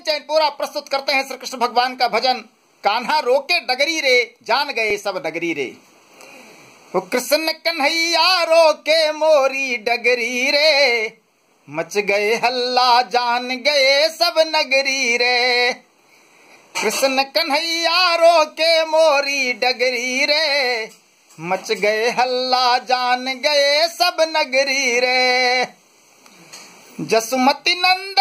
بھجن چین پورا پرستت کرتے ہیں سر کرشن بھگوان کا بھجن۔ کانہا روکے ڈگری رے، جان گئے سب ڈگری رے۔ وہ کرشن کنہیا روکے موری ڈگری رے۔ مچ گئے ہلا، جان گئے سب نگری رے۔ کرشن کنہیا روکے موری ڈگری رے۔ مچ گئے ہلا، جان گئے سب نگری رے۔ جسمتی نند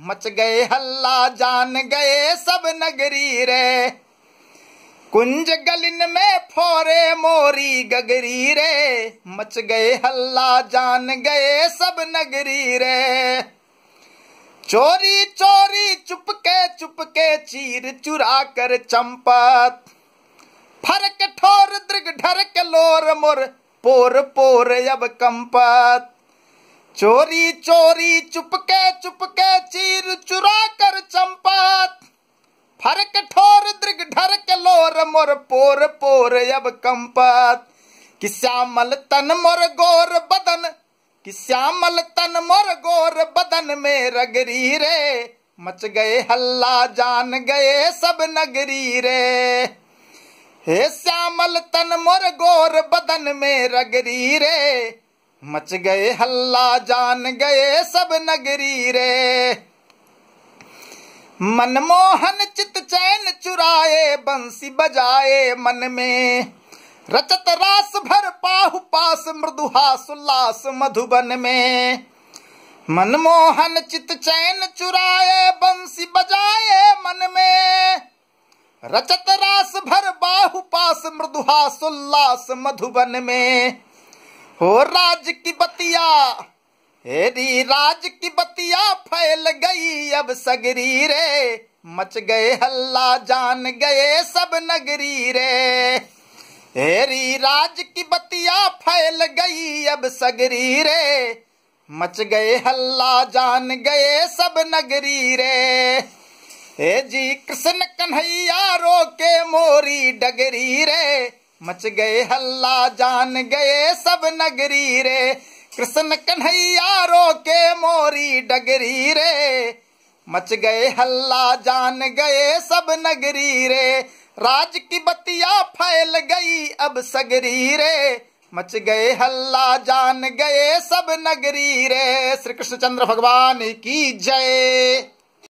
مچ گئے، ہلا جان گئے، سب نگری رے۔ کنج گلن میں پھورے، موری گگری رے۔ مچ گئے، ہلا جان گئے، سب نگری رے۔ چوری چوری چپ کے چپ کے چیر چرا کر چمپت۔ پھرک، ٹھور، درگ، ڈھرک، لور، مر، پور پور، اب کمپت۔ چوری چوری چپکے چپکے چیر چورا کر چمپات پھرک ٹھور درگ ڈھرک لور مور پور پور اب کمپات کسیامل تن مور گور بدن کسیامل تن مور گور بدن میں رگری رے مچ گئے ہلا جان گئے سب نگری رے ہے سیامل تن مور گور بدن میں رگری رے مچ گئے، ہلا جان گئے سب نگری رے۔ من موہن چت چین چرائے، بنسی بجائے من میں۔ رچت راس بھر پاہ پاس مردہاس سلاس مدھوبن میں۔ من موہن چت چین چرائے، بنسی بجائے من میں۔ رچت راس بھر باہو پاس مردوہا سلاس مدھوبن میں۔ ہو راج کی بتیا، ہیری راج کی بتیا پھیل گئی، اب سگری رے، مچ گئے ہلہ جان گئے سب نگری رے۔ ہیری راج کی بتیا پھیل گئی، اب سگری رے، مچ گئے ہلا جان گئے سب نگری رے۔ اے جی کرشن کنہیا، رو کے موری ڈگری رے۔ مچ گئے ہلا، جان گئے سب نگری رے۔ کرشن کنہیا کے موری ڈگری رے۔ مچ گئے ہلا، جان گئے سب نگری رے۔ راج کی بتیا پھیل گئی اب سگری رے۔ مچ گئے ہلا، جان گئے سب نگری رے۔ شری کشن چندر بھگوان کی جے۔